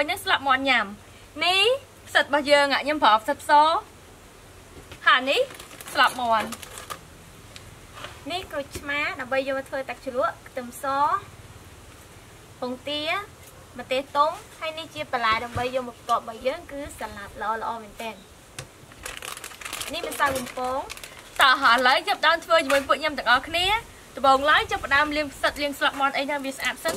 មួយនឹងស្លាប់មាន់ញ៉ាំនេះផ្សិតរបស់យើងអាខ្ញុំប្រើផ្សិតផ្សហើយនេះស្លាប់មាន់នេះក្រូចឆ្មាដើម្បីយកមកធ្វើទឹកជ្រលក់ខ្ទឹមសពងទាម្ទេសទុំហើយនេះជាបន្លែដើម្បីយកមកប្រកបរបស់យើងគឺសាឡាត់ល្អល្អមែនទែននេះម្សៅបំពងតោះឥឡូវចាប់ផ្ដើមធ្វើជាមួយពួកខ្ញុំទាំងអស់គ្នាដំបូងឡើយចាប់ផ្ដើមលាងផ្សិតលាងស្លាប់មាន់អីណាវាស្អាតសិន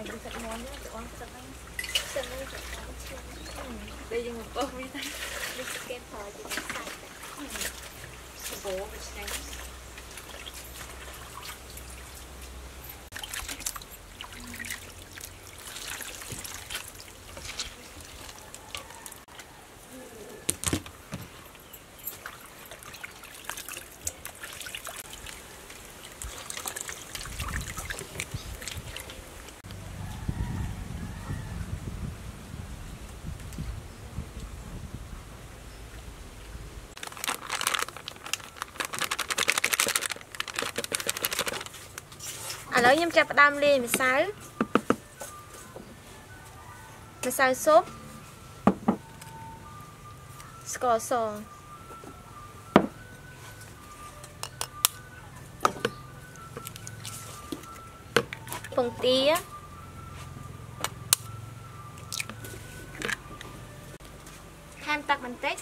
តែយើងទឹកមាន់ទៅអស់ទឹកហ្នឹងទឹកនេះទៅអស់ឈាម ពេលយើងបំពងវាទៅនេះគេប្រើជាសាច់ សបោវាឆ្ងាញ់ ឥឡូវខ្ញុំចាប់ផ្ដើមលាយម្សៅម្សៅស៊ុបស្ករសពងទាថែមទឹកបន្តិច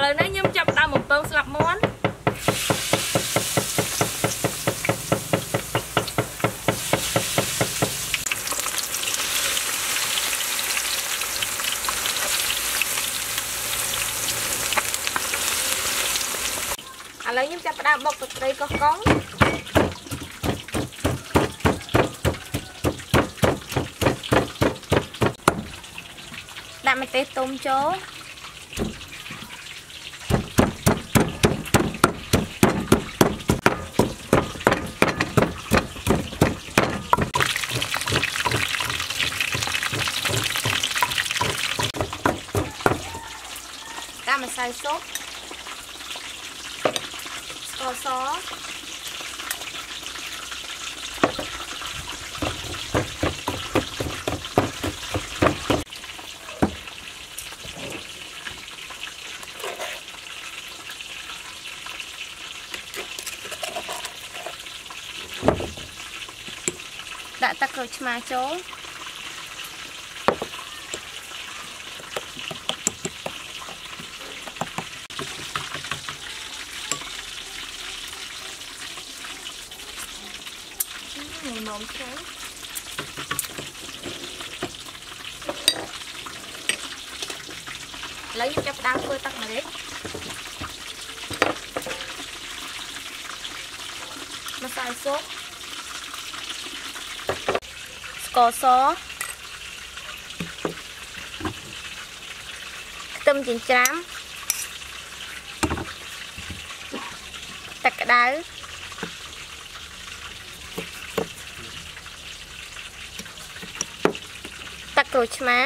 ឥឡូវនេះខ្ញុំចាប់ដើមបំពងស្លាប់មាន់ឥឡូវខ្ញុំចាប់ផ្ដើមបុកទឹកត្រីកោះកុងដាក់ម្ទេសទុំចូល ដាក់ម្សៅស៊ុបស្ករសដាក់ទឹកក្រូចឆ្មាចូល មុំឆ្ងាញ់ឥឡូវយើងចាប់ផ្ដើមធ្វើទឹកម្រេចម្សៅស៊ុបស្ករសខ្ទឹមចិញ្ច្រាំទឹកក្តៅ កក្រូចឆ្មា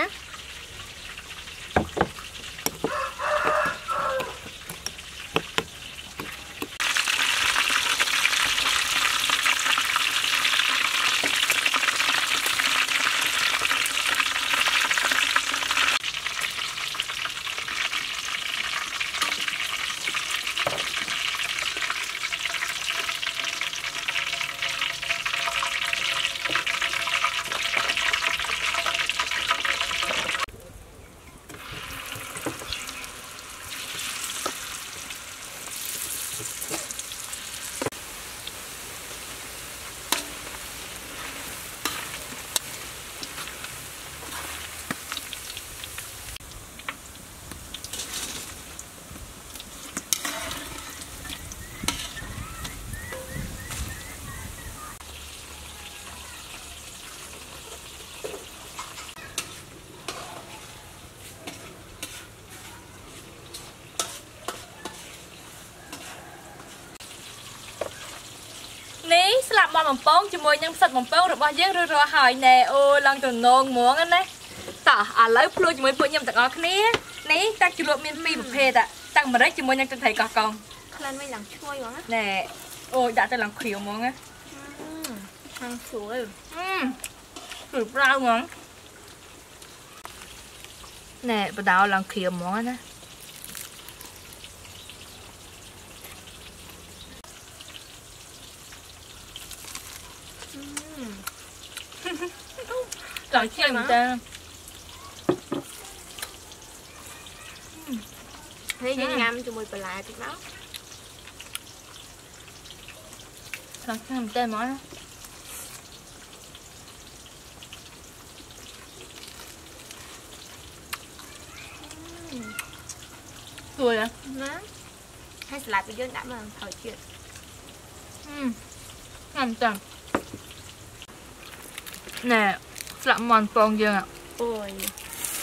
នេះស្លា ប់មកបំពងជាមួយនឹងផ្សិតបំពងរបស់យើងរួចរាល់ហើយណែអូឡើងទៅនងហ្មងណាតោះឥឡូវភ្លួជាមួយពួកខ្ញុំទាំងអស់គ្នានេះទឹកជ្រលក់មានពីរប្រភេទอะទឹកម្រេចជាមួយនឹងទឹកត្រីកោះកុងក្លិនវិញឡើងឈ្ងុយហ្មងណាណែអូយដាក់ទៅឡើងគ្រាវហ្មងណាខាងស្រួលអឺគឺប្រៅហ្មងណែបដោឡើងគ្រាវហ្មងណា Trời chơi mà ta នេះយើងញ៉ាំជាមួយបន្លែតិចមក Trời chơi mà ta mỏi đó Cười à ណាហើយស្លាប់យើងដាក់មកថយជាតិ Ừ Ngon chẳng Nè Lạ mòn phong dương ạ អូយ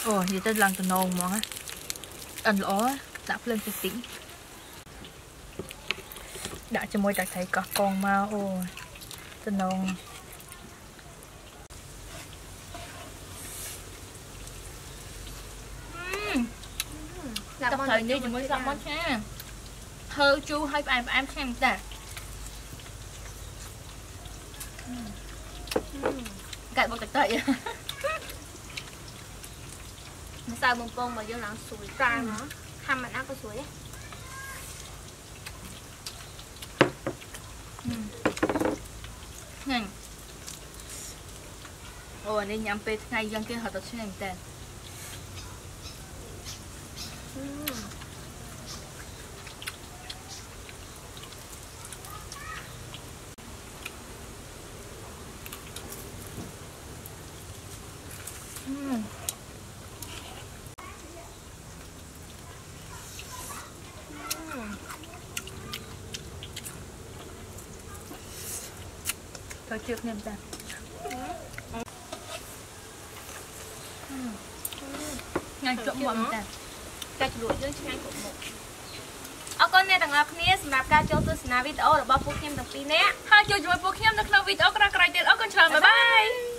Ồ, vậy ta làm từ nôn món á Ăn lỗ á, đặt lên cho tính Đã cho môi đặt thấy có con mau ồ Từ nôn ស្លាប់ Tập មក thời đi cho môi sắp món cha Thơ chu hay phải em xem ta Cậy một cái tẩy ម្សៅបំពងមកយើងឡើងស្រួយប្រាណហ្មងខាំមិនណាក៏ស្រួយដែរ Nhanh Ồ, nên nhắm bê ngay dân kia họ tập xin anh tên ទៅ ជឿខ្ញុំតាឆ្ងាញ់ជាប់មាត់មែនតើការជ្រលក់យើងឆ្ងាញ់គ្រប់មុខអរគុណអ្នកទាំងអស់គ្នាសម្រាប់ការចូលទស្សនាវីដេអូរបស់ពួកខ្ញុំទាំងពីរនាក់ហើយជួបជាមួយពួកខ្ញុំនៅក្នុងវីដេអូក្រោយៗទៀតអរគុណច្រើនបាយបាយ